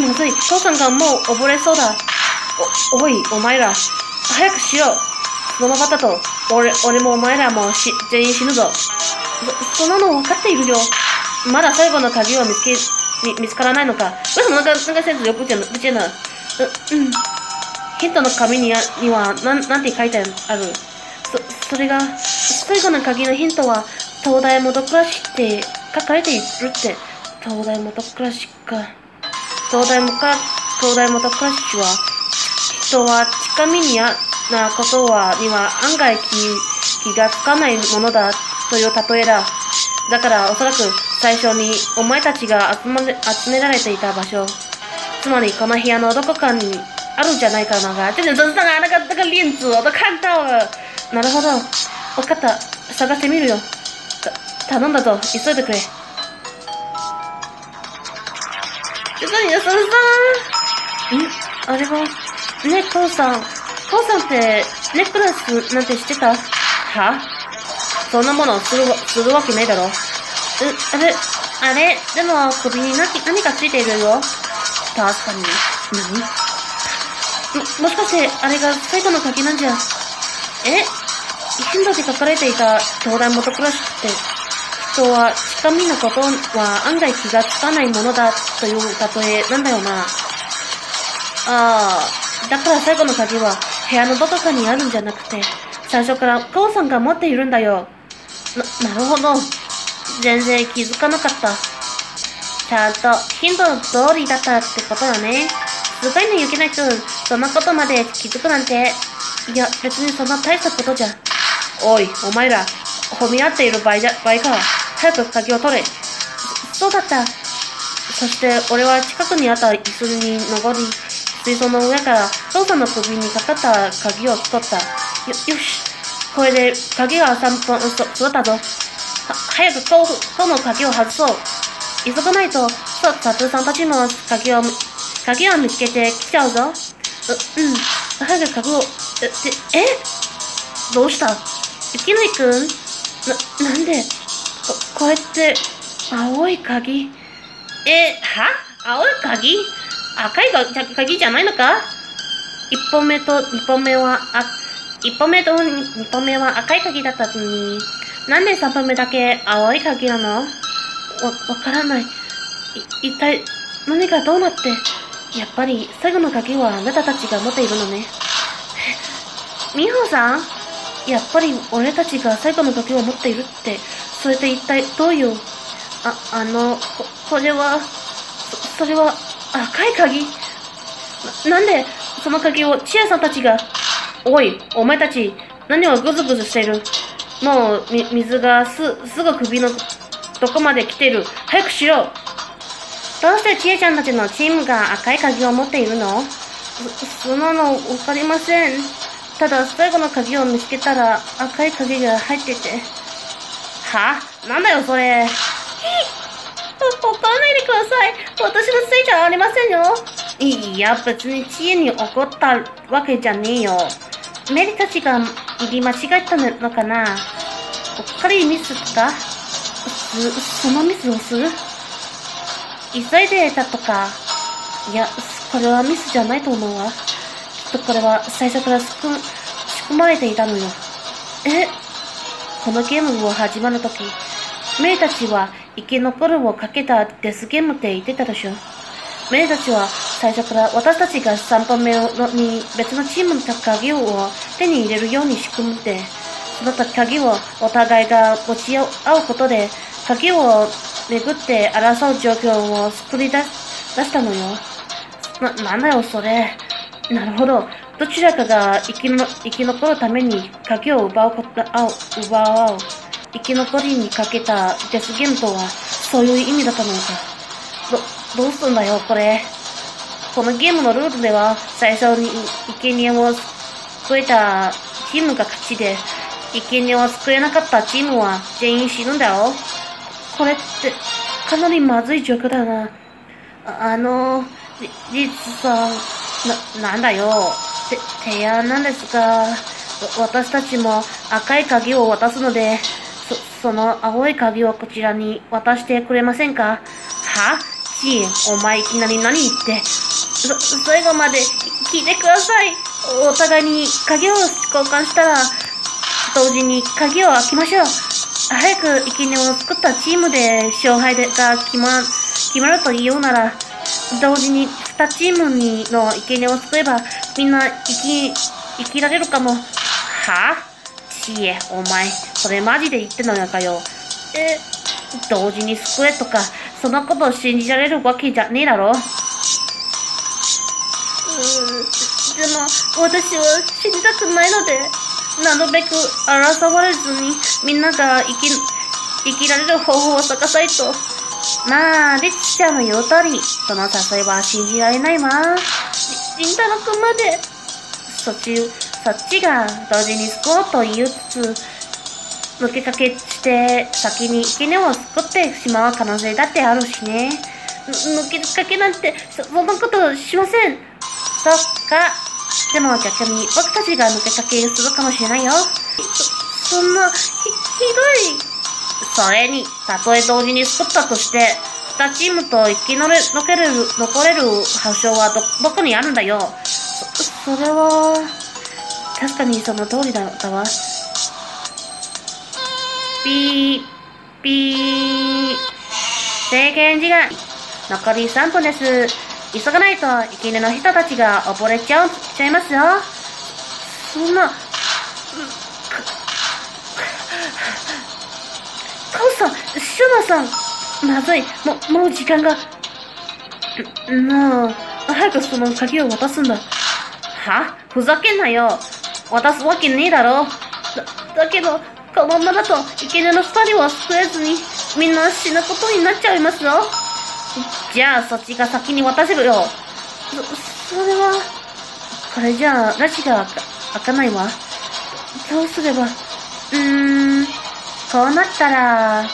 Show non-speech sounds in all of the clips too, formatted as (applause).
まずい。父さんがもう溺れそうだ。お、おい、お前ら。早くしよう。そのままだと、俺、俺もお前らもし、全員死ぬぞ。そ、そんなの分かっているよ。まだ最後の鍵を見つけ、見、見つからないのか。为什么那个、那个线索就不见了、不见了？う、うん。ヒントの紙にには、なん、なんて書いてあるそ、それが、最後の鍵のヒントは、東大元暮らしって書かれているって。東大元暮らしか。東大元か、東大元暮らしは、人は近身にあなことは、には案外気、気がつかないものだという例えだ。だからおそらく最初にお前たちが集ま集められていた場所。つまりこの部屋のどこかにあるんじゃないかなが。这个真上啊，那个那个链子我都看到了。なるほど。わかった。探してみるよ。た頼んだぞ。急いでくれ。这是你的身上。んあれは、ね、父さん。父さんって、ネックレスなんてしてた？は？そんなものするわ、するわけないだろ。う、あれ、あれ、でも首に何何かついているよ。確かに。何？も、もしかして、あれが最後の鍵なんじゃ。え？ヒントで書かれていた東大元暮らしって、人は近身のことは案外気がつかないものだという例えなんだよな。ああ、だから最後の鍵は部屋のどこかにあるんじゃなくて、最初から母さんが持っているんだよ。な、なるほど。全然気づかなかった。ちゃんとヒントの通りだったってことだね。すごいね、ゆきなくん。そんなことまで気づくなんて。いや、別にそんな大したことじゃ。おい、お前ら、褒め合っている場合じゃ、場合か。早く鍵を取れ。そうだった。そして、俺は近くにあった椅子に登り、水槽の上から父さんの首にかかった鍵を取った。よ、よし。これで鍵が3本そ揃ったぞ。は、早くこう、この鍵を外そう。急がないと、そ、サトさんたちも鍵を、鍵を見つけてきちゃうぞ。う、うん。早く鍵を、え、え？どうした？ゆきのいくん？な、なんで？こ、これって、青い鍵？え、は？青い鍵？赤いが鍵じゃないのか？一本目と二本目は、あ、一本目と二本目は赤い鍵だったのに、なんで三本目だけ青い鍵なの？わ、わからない。い、一体、何がどうなって、やっぱり最後の鍵はあなたたちが持っているのね。美穂さん？やっぱり俺たちが最後の鍵を持っているって、それって一体どういう、あ、あの、こ、これは、そ、それは赤い鍵？な、なんでその鍵をチアさんたちが、おい、お前たち、何をグズグズしてる？もう、み、水がす、すぐ首のどこまで来てる。早くしろどうしてちえちゃんたちのチームが赤い鍵を持っているの？そ、そんなのわかりません。ただ、最後の鍵を見つけたら赤い鍵が入ってて。は？なんだよ、それ。怒らないでください。私のせいじゃありませんよ。いや、別に知恵に怒ったわけじゃねえよ。メリたちが入り間違えたのかな？うっかりミスった？す、そのミスをする？急いでたとか？いや、これはミスじゃないと思うわ。きっとこれは最初から仕組仕組まれていたのよ。えこのゲームを始まるとき、メイたちは生き残るをかけたデスゲームって言ってたでしょ。メイたちは最初から私たちが3本目のに別のチームの鍵を手に入れるように仕組んで、その鍵をお互いが持ち合うことで、鍵を巡って争う状況を作り出し出したのよ。な、なんだよそれ。なるほど。どちらかが生きの生き残るために鍵を奪うこと、あ、奪うう。生き残りにかけたデスゲームとは、そういう意味だったのか。ど、どうすんだよ、これ。このゲームのルールでは、最初に生贄を救えたチームが勝ちで、生贄を救えなかったチームは全員死ぬんだよ。これって、かなりまずい状況だな。ああの、リリツさん、な、なんだよ。て、提案なんですが、私たちも赤い鍵を渡すので、そ、その青い鍵をこちらに渡してくれませんか？は？ち、お前いきなり何言って？そ、最後まで聞いてください。お互いに鍵を交換したら、同時に鍵を開けましょう。早く生贄を作ったチームで勝敗が決ま、決まると言うなら、同時に2チームにの生贄を作れば、みんな生き、生きられるかも。は？ちえ、お前、それマジで言ってんのかよ。え、同時に救えとか、そんなことを信じられるわけじゃねえだろ。うーん、でも、私は死にたくないので、なるべく争われずに、みんなが生き、生きられる方法を探さないと。まあ、リチちゃんの言う通り、その誘いは信じられないわ。りりんたろくんまで、そっち、そっちが同時に救おうと言いつつ、抜けかけして先に生贄を作ってしまう可能性だってあるしね。ぬ抜けかけなんてそ、そんなことしません。そっか。でも逆に僕たちが抜けかけするかもしれないよ。そ、そんな、ひ、ひどい。それに、たとえ同時に作ったとして、2チームと生き残れ残れる、残れる保証はど、どこにあるんだよ。そ、それは、確かにその通りだだわ。ピー、ピー。制限時間。残り3分です。急がないと、生贄の人たちが溺れちゃう、ちゃいますよ。そんな、さん、シュナさん、まずい、もう、もう時間が。なあ、早くその鍵を渡すんだ。は？ふざけんなよ。渡すわけねえだろ。だ、だけど、このままだと、生贄の二人は救えずに、みんな死ぬことになっちゃいますよ。じゃあ、そっちが先に渡せるよ。そ、それは、これじゃあ、ラジが開かないわ。どうすれば、うーん、こうなったら、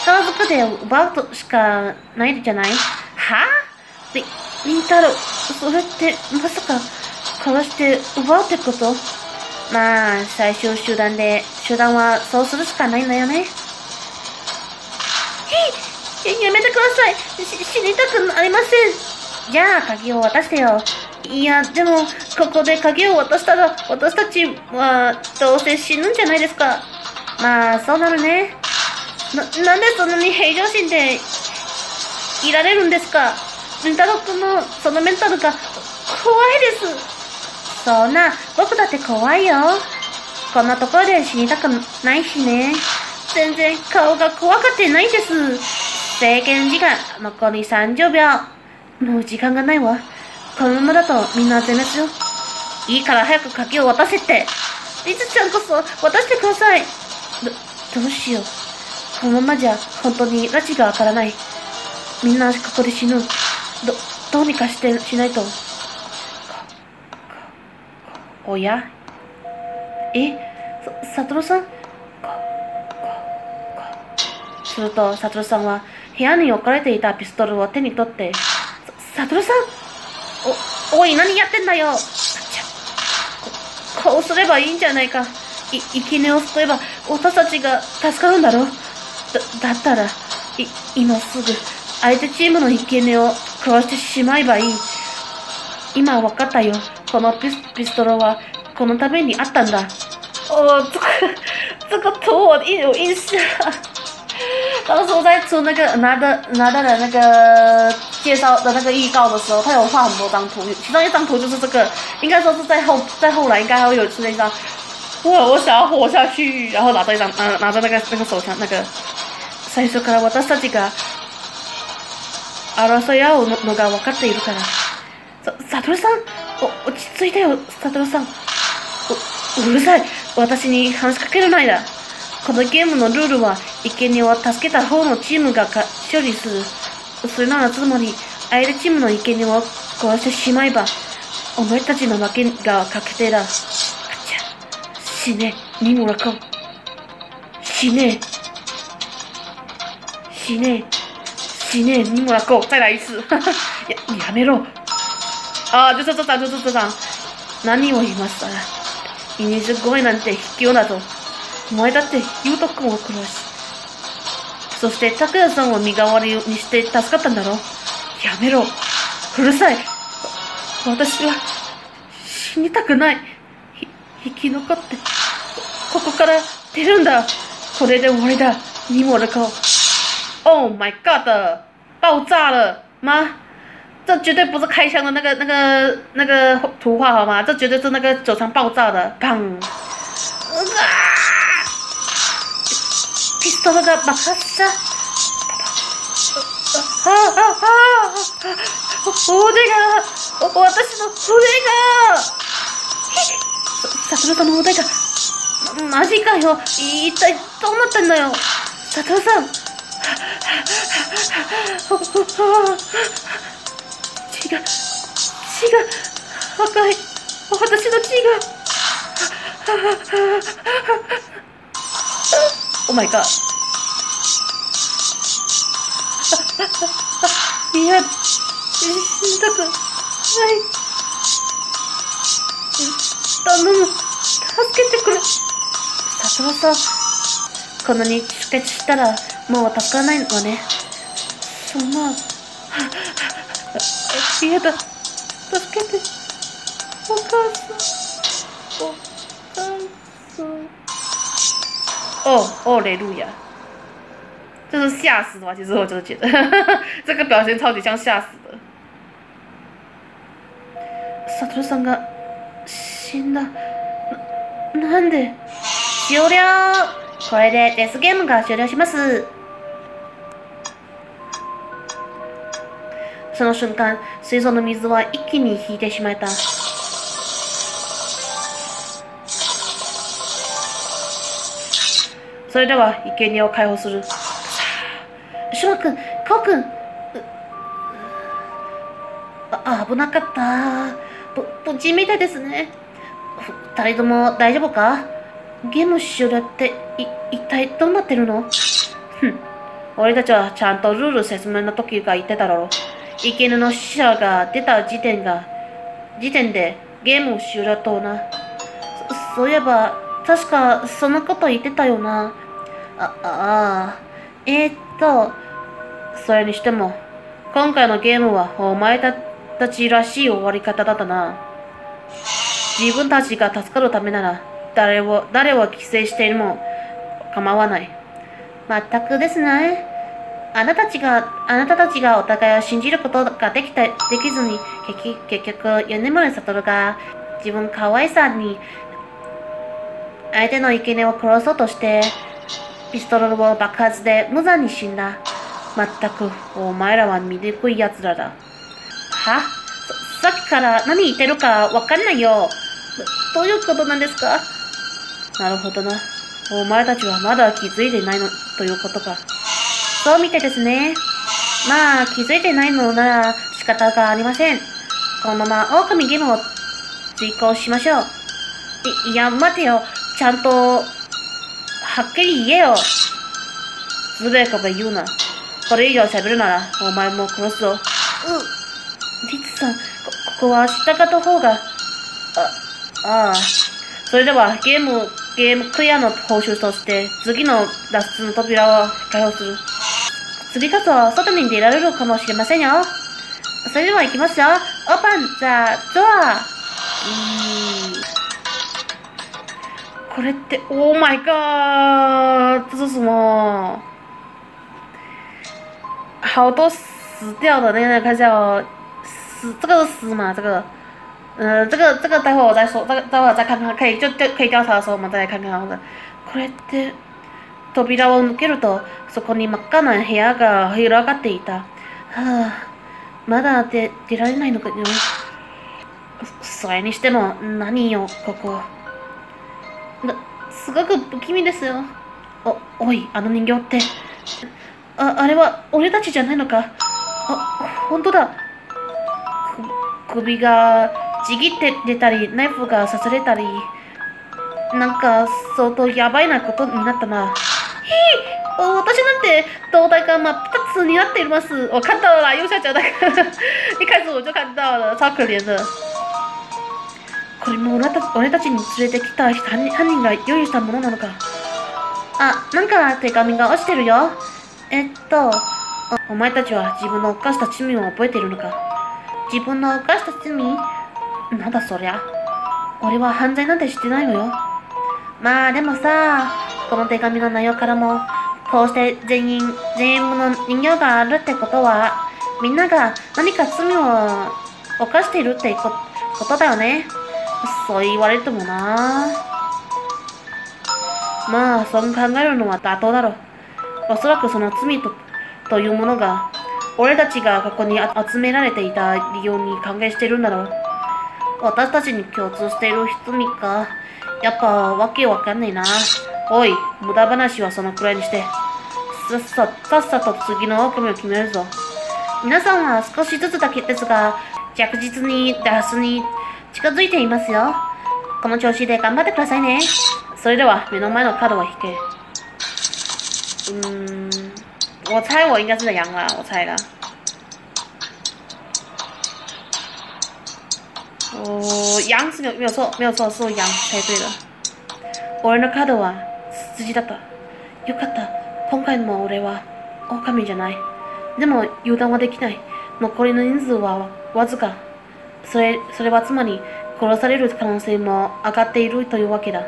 力ずくで奪うとしかないじゃない？は？ぁり、りんたろそれって、まさか、殺して奪うってこと？まあ、最終手段で、手段はそうするしかないんだよね。ひややめてくださいし死にたくありませんじゃあ、鍵を渡してよ。いや、でも、ここで鍵を渡したら、私たちは、どうせ死ぬんじゃないですか。まあ、そうなるね。な、なんでそんなに平常心で、いられるんですか？りんたろくんの、そのメンタルが、怖いです。そんな、僕だって怖いよ。こんなところで死にたくないしね。全然顔が怖がってないです。制限時間、残り30秒。もう時間がないわ。このままだとみんな全滅よ。いいから早く鍵を渡せって。リズちゃんこそ渡してください。ど、うしよう。このままじゃ本当に拉致が開からない。みんなここで死ぬ。ど、どうにかして、しないと。おや？え？さ、サトルさん？すると、サトルさんは部屋に置かれていたピストルを手に取って、サトルさん？お、おい、何やってんだよこうすればいいんじゃないか。い、生贄を救えば、私たちが助かるんだろだ、だったら、い、今すぐ、相手チームの生贄を殺してしまえばいい。今分かったよ。このピスピストルは、このためにあったんだ。哦，这个这个图我一有印象。当时我在出那个拿的拿到的那个介绍的那个预告的时候，他有画很多张图，其中一张图就是这个，应该说是在后在后来应该还会有出现一张，我我想要活下去，然后拿着一张呃拿着那个那个手枪那个，最初から私たちが争い合うのが分かっているから。さ、サトルさんお、落ち着いてよ、サトルさん。う、うるさい。私に話しかけるないだ。このゲームのルールは、生贄を助けた方のチームがか処理する。それならつまり、相手チームの生贄を殺してしまえば、お前たちの負けが確定だ。死ね、ニモラコ。死ね。死ね。死ね、尼莫拉狗，再来一次。(laughs) や、やめろ。あー、就是这张，就是这张。何を今更。イニス声なんて卑怯だぞ。お前だって、ユウト君を殺し。そして、拓也さんを身代わりにして助かったんだろ？やめろ。うるさい。私は、死にたくない。ひ生き残って、ここから出るんだ。これで終わりだ。你我的口。Oh my god！爆炸了吗？这绝对不是开枪的那个、那个、那个图画好吗？这绝对是那个酒厂爆炸的，砰！啊！ピストルが爆発した。ああああ腕がお私の腕がさサトルさんの腕がマジかよ。一体どうなってんだよ。サトルさん。血が血が赤い。私の血が。Oh my god いや、死にたくない。頼む、助けてくれ。さとさ、こんなに出血したらもう助かないわね。そんな、嫌だ、助けて。お母さん、お母さん。哦，哦，雷路亚。就是吓死的吧？其实我就觉得 (laughs) 这个表现超级像吓死的。サトルさんが死んだ。ななんで？終了これでデスゲームが終了します。その瞬間、水槽の水は一気に引いてしまった。それでは、生贄を解放する。シュマくん、コウくん。あ、危なかった。ぶ、無事みたいですね。二人とも大丈夫か？ゲーム終了って、い、一体どうなってるの？ふん。俺たちはちゃんとルール説明の時が言ってただろう。生贄の死者が出た時点が、時点でゲーム終了とな。そそういえば、確かそのこと言ってたよな。あ、ああ。えー、っと、それにしても、今回のゲームはお前たちらしい終わり方だったな。自分たちが助かるためなら、誰を、誰を犠牲しているも構わない。まったくですね。あなたたちが、あなたたちがお互いを信じることができた、できずに、結局、米森悟が自分可愛さに、相手の生贄を殺そうとして、ピストルを爆発で無残に死んだ。まったく、お前らは醜い奴らだ。は？さっきから何言ってるかわかんないよ。どういうことなんですか？なるほどな。お前たちはまだ気づいてないの、ということか。そうみたいですね。まあ、気づいてないのなら仕方がありません。このまま狼ゲームを追行しましょう。い、いや、待てよ。ちゃんと、はっきり言えよ。ずべこべ言うな。これ以上喋るなら、お前も殺すぞ。う、リツさん、こ、ここは従った方が、あ、ああ。それでは、ゲーム、ゲームクリアの報酬として、次の脱出の扉を開放する。次こそ、外に出られるかもしれませんよ。それでは行きますよ。オープン、ザ・ドア。これって、オーマイガー，这是什么？好多死掉的那个，看一下哦，死这个是死嘛？这个，呃，这个这个待会我再说，这个待会我再看看，可以就就可以调查的时候我们再来看看好了。これって扉を抜けるとそこに真っ赤な部屋が広がっていた。はあ、まだ出出られないのかよ。それにしても何よここ。すごく不気味ですよ。お、おい、あの人形って。あ、あれは俺たちじゃないのか。あ、本当だ。首がちぎって出たり、ナイフが刺されたり。なんか相当やばいなことになったな。ひ私なんて头戴刚嘛，大刺になっています。我看到了啦，右下角那个，一开始我就看到了，超可怜的。これも俺た俺たちに連れてきた犯人犯人が用意したものなのか。あ、なんか手紙が落ちてるよ。えっと、お前たちは自分の犯した罪を覚えているのか自分の犯した罪なんだそりゃ。俺は犯罪なんてしてないのよ。まあでもさ、この手紙の内容からも、こうして全員、全員もの人形があるってことは、みんなが何か罪を犯しているってことだよね。そう言われてもな。まあ、そう考えるのは妥当だろ。おそらくその罪とというものが、俺たちがここに集められていた理由に関係してるんだろう。私たちに共通している罪か。やっぱわけわかんねえな。おい、無駄話はそのくらいにして。さっささっさと次の狼を決めるぞ。皆さんは少しずつだけですが、着実に脱出に近づいていますよ。この調子で頑張ってくださいね。それでは目の前のカードを引け。嗯，我猜我应该是羊啦，我猜的。哦，羊是没有没有错，没有错，是羊猜对了。俺のカードは羊だった。よかった。今回も俺は狼じゃない。でも油断はできない。残りの人数はわずか。それ、それはつまり殺される可能性も上がっているというわけだ。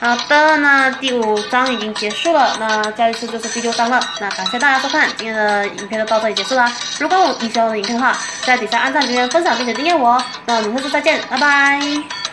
好的，那第五章已经结束了，那下一次就是第六章了。那感谢大家收看，今天的影片就到这里结束了。如果你喜欢我的影片的话，在底下按赞、留言、分享并且订阅我。那我们下次再见，拜拜。